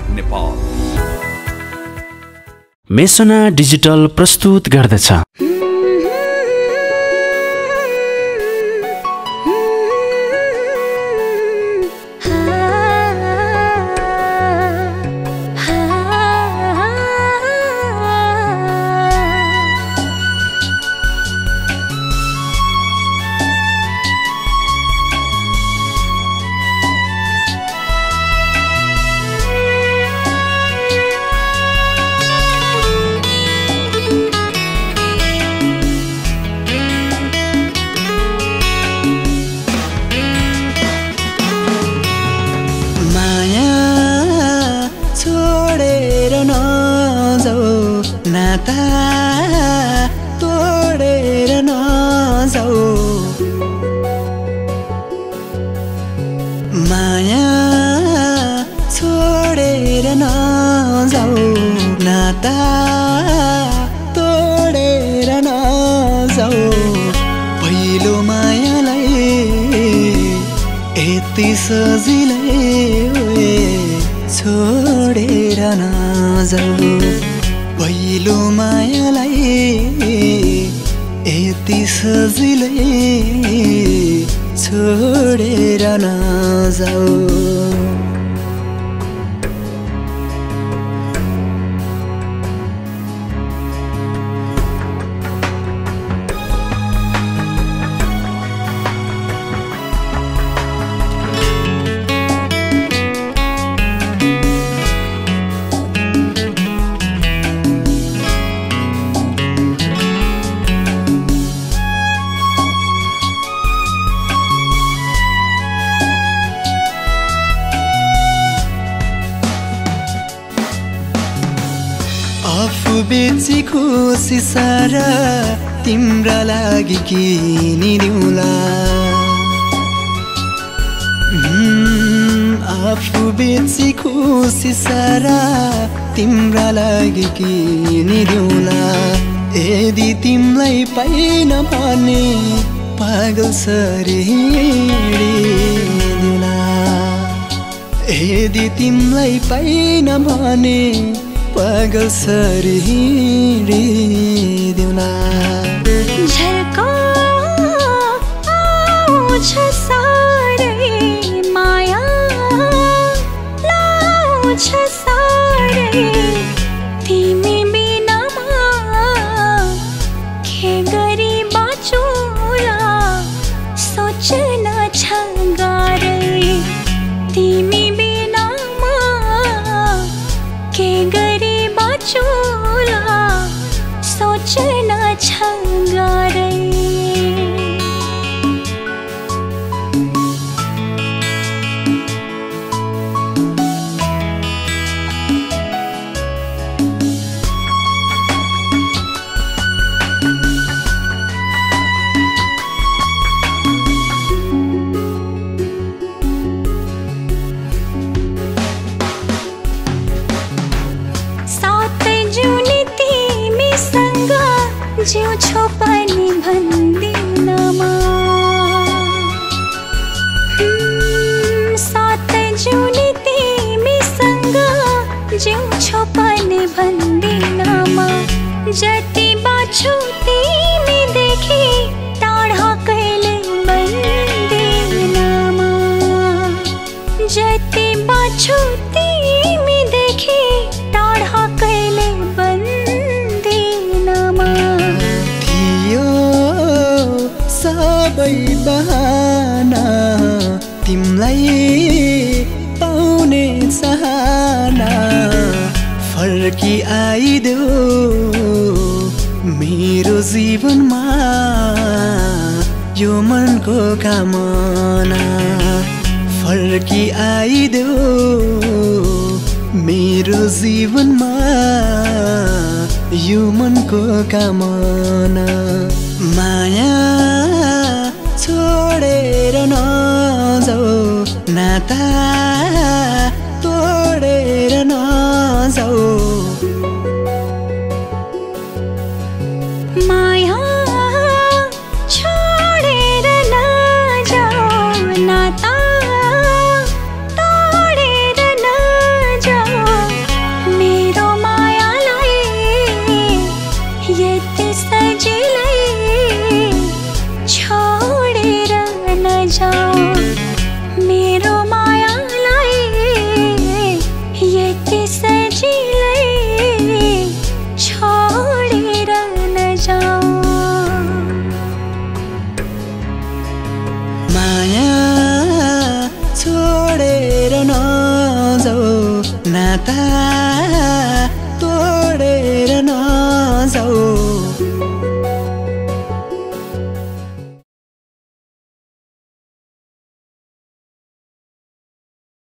Music Nepal मेसना digital प्रस्तुत गर्दछ। नजाऊ नाता तोडेर नजाऊ। माया छोडेर नजाऊ नाता तोडेर नजाऊ। पहिलो मायालाई यति सजिलै छोडेर नजाऊ। पहिलो मायालाई यति सजिलै छोडेर नजाऊ। बेची खुसी सारा तिम्रा लागि किनिदिउँला। आफू बेची खुसी सारा तिम्रा लागि किनिदिउँला। यदि तिमीलाई पाइन भने पागल सरी यदि तिमीलाई पाइन भने पागल सरी हिँडिदिउँला जिउँछौ पनि भन्दिनमा सबै बहाना। तिमीलाई पाउने चाहना फर्की आइदेऊ मेरो जीवनमा यो मनको कामना। फर्की आइदेऊ मेरो जीवनमा यो मनको कामना। माया नाता So.